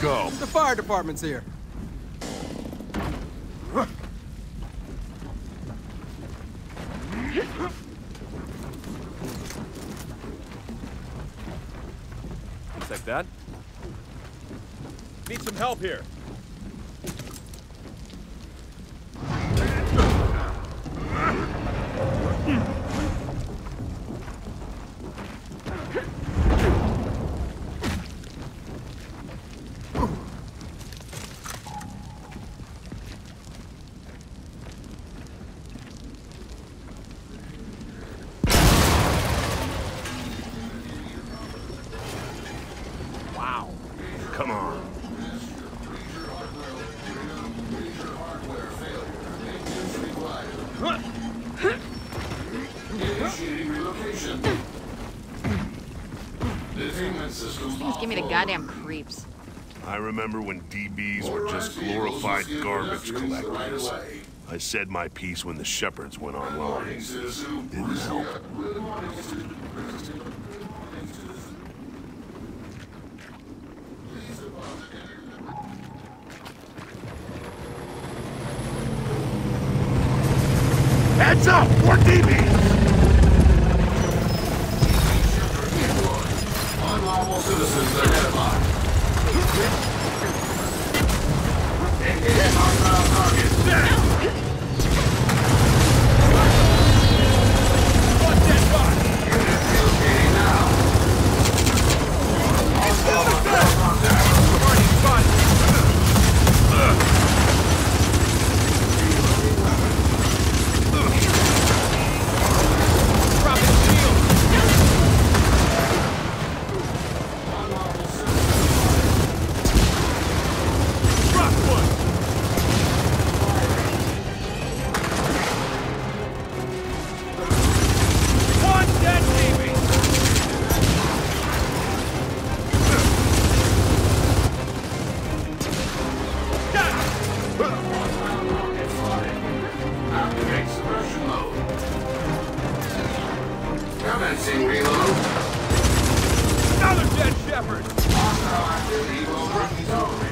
go? The fire department's here. Looks like that. Need some help here. Goddamn creeps. I remember when DBs were just glorified garbage collectors. I said my piece when the shepherds went online. Didn't help. Heads up! More DBs! Unlawful citizens identified. Engage hostile targets. Relocating now. One Commencing reload. Another dead will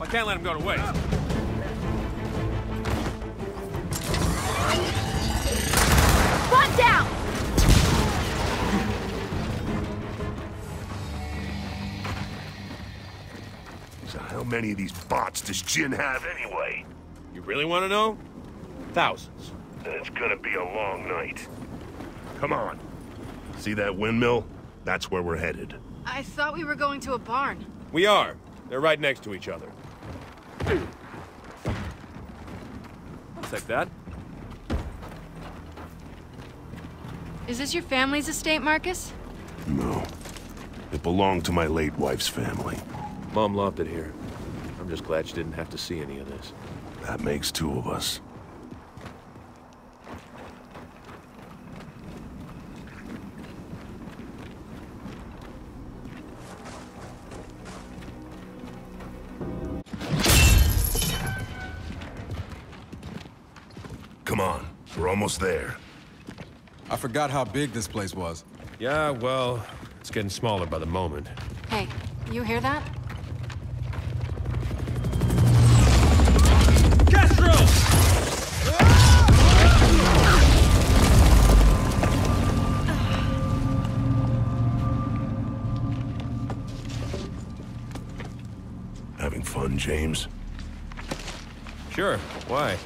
I can't let him go to waste. Many of these bots does Jinn have anyway? You really want to know? Thousands. It's gonna be a long night. Come on. See that windmill? That's where we're headed. I thought we were going to a barn. We are. They're right next to each other. Looks like that. Is this your family's estate, Marcus? No. It belonged to my late wife's family. Mom loved it here. I'm just glad she didn't have to see any of this. That makes two of us. Come on. We're almost there. I forgot how big this place was. Yeah, well, it's getting smaller by the moment. Hey, you hear that? James? Sure, why?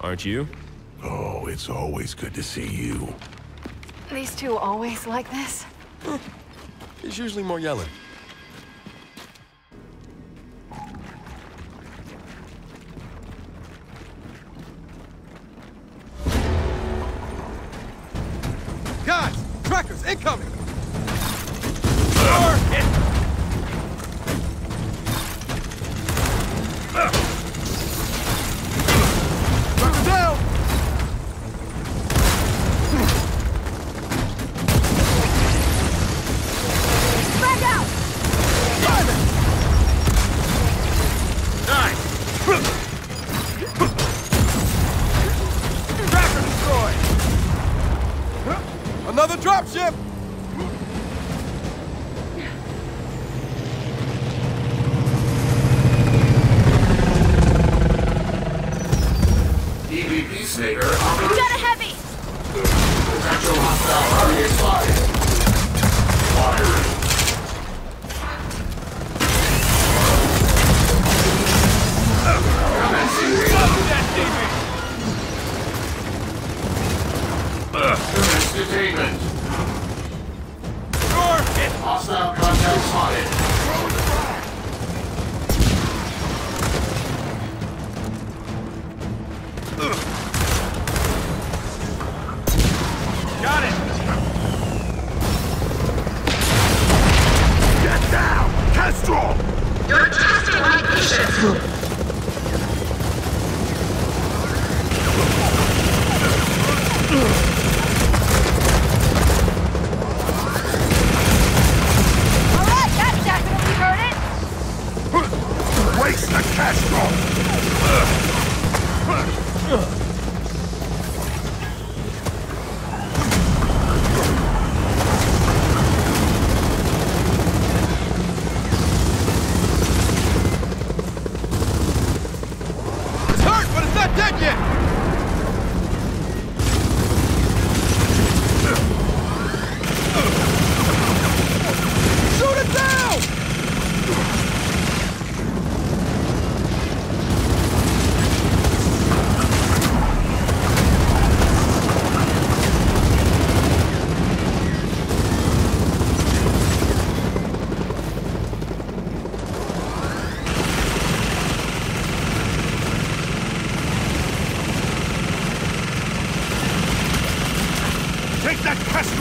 Aren't you? Oh, it's always good to see you. These two always like this? It's usually more yelling. Another dropship! EV Peacemaker Got a heavy! Potential hostile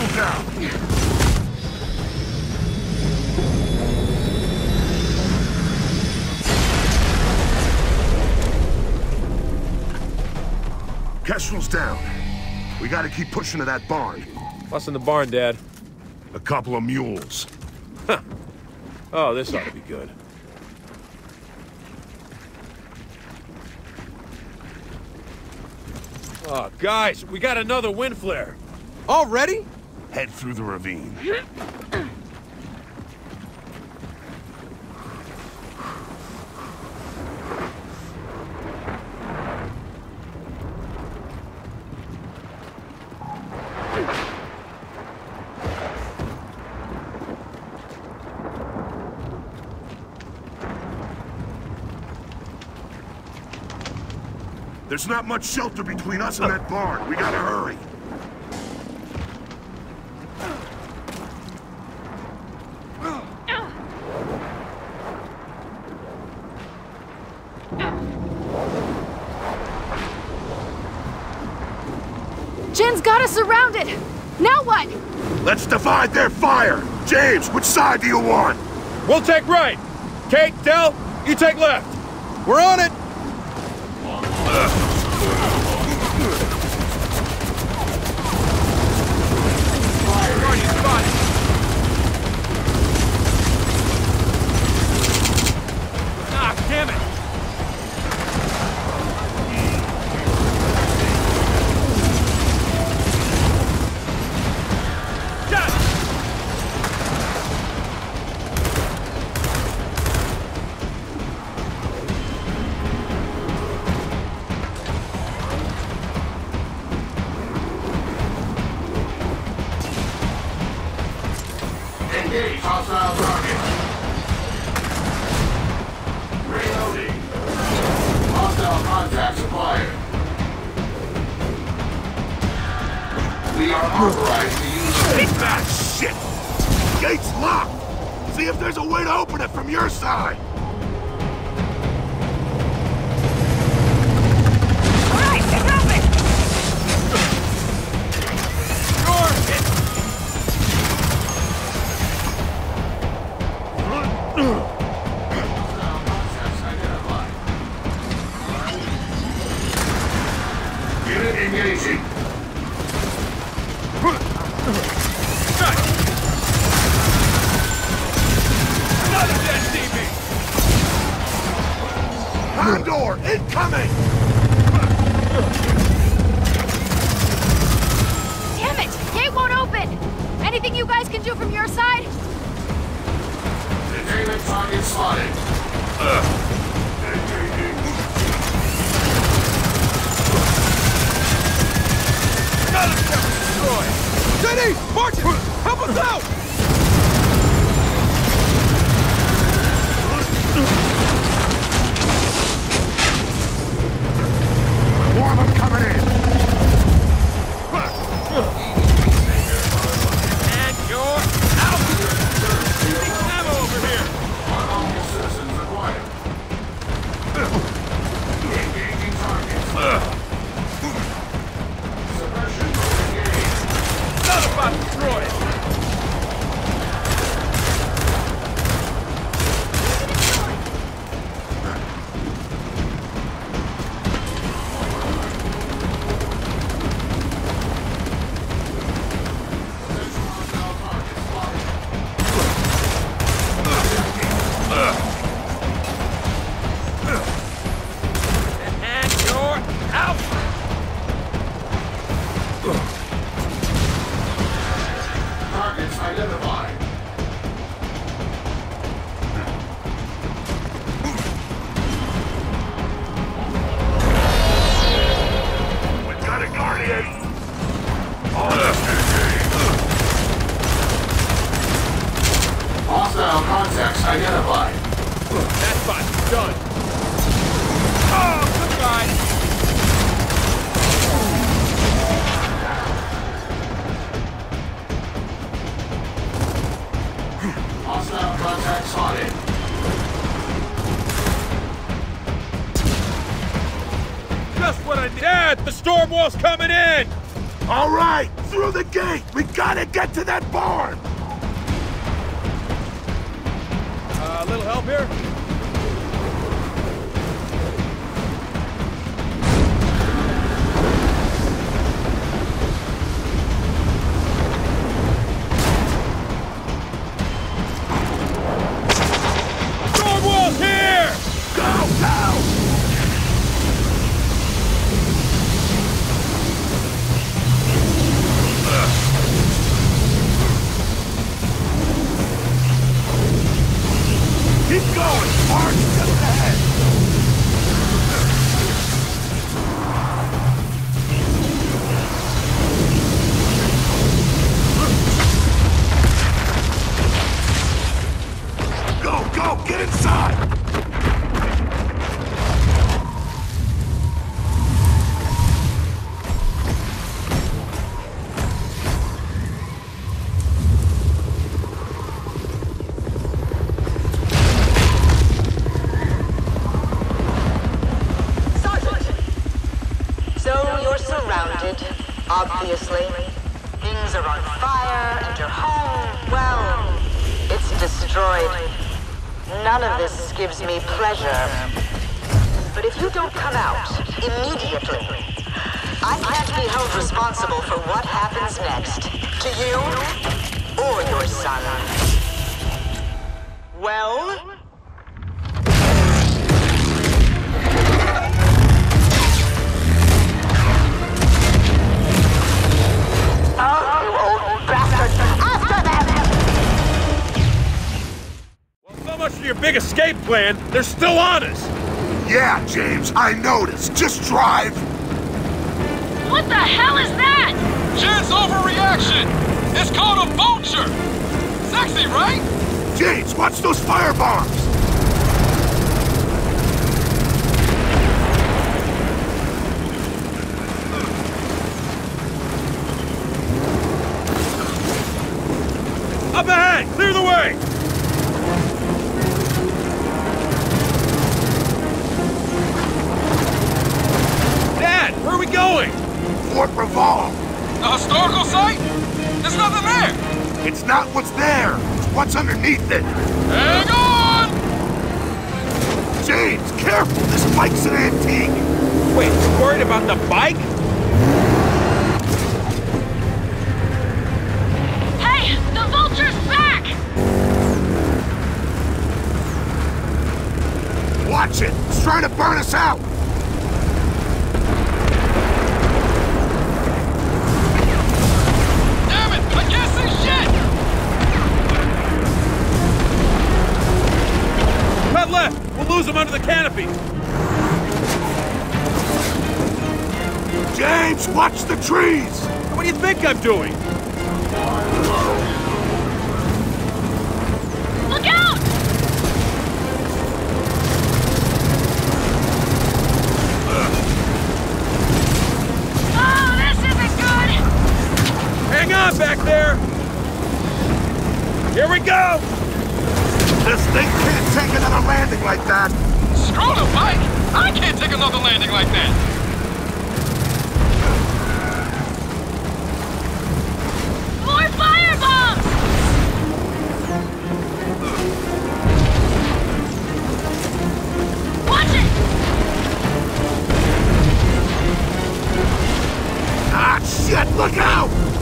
that Castro down! Down. We gotta keep pushing to that barn. What's in the barn, Dad? A couple of mules. Oh, this ought to be good. Oh, guys, we got another wind flare. Already? Head through the ravine. There's not much shelter between us and that barn. We gotta hurry. Jinn's got us surrounded! Now what? Let's divide their fire. James, which side do you want? We'll take right! Kait, Del, you take left! We're on it! Use Ah, shit! Gate's locked! See if there's a way to open it from your side! Martin! Help us out! A little help here? Me pleasure. But if you don't come out immediately, I can't be held responsible for what happens next. To you or your son. Well? For your big escape plan. They're still on us! Yeah, James, I noticed. Just drive. What the hell is that? Chance overreaction! It's called a vulture! Sexy, right? James, watch those fire bombs! It's not what's there, it's what's underneath it! Hang on! James, careful! This bike's an antique! Wait, you worried about the bike? Hey, the vulture's back! Watch it! It's trying to burn us out! Them under the canopy! James, watch the trees! What do you think I'm doing? Another landing like that! Screw the bike! I can't take another landing like that! More fire bombs! Watch it! Ah, shit! Look out!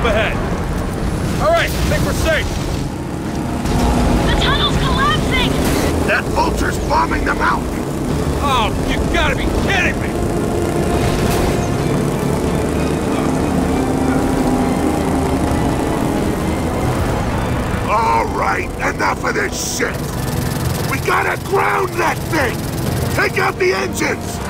Up ahead! Alright, think we're safe! The tunnel's collapsing! That vulture's bombing the mountain! Oh, you gotta be kidding me! All right, enough of this shit! We gotta ground that thing! Take out the engines!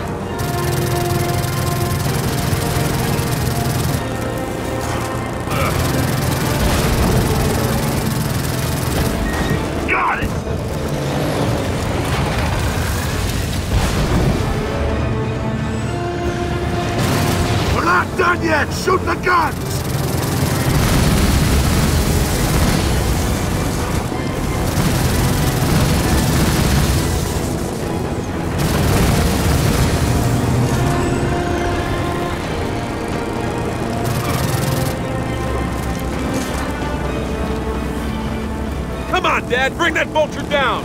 Bring that vulture down!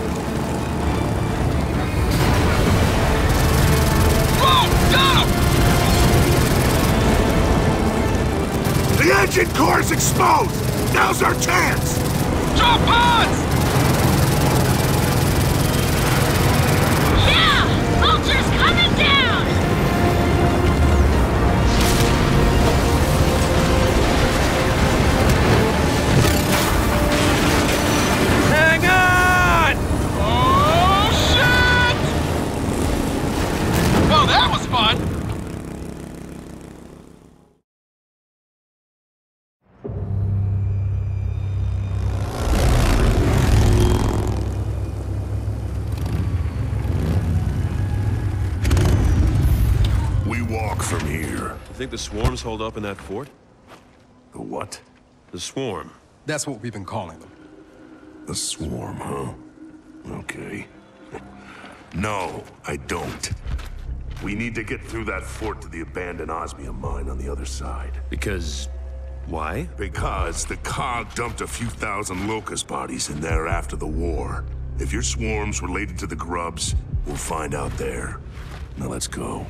Whoa! Got him! The engine core's exposed! Now's our chance! Drop pods! Think the swarms hold up in that fort? The what? The swarm. That's what we've been calling them. The swarm, huh? Okay. No, I don't. We need to get through that fort to the abandoned osmium mine on the other side. Because... why? Because the COG dumped a few thousand locust bodies in there after the war. If your swarm's related to the grubs, we'll find out there. Now let's go.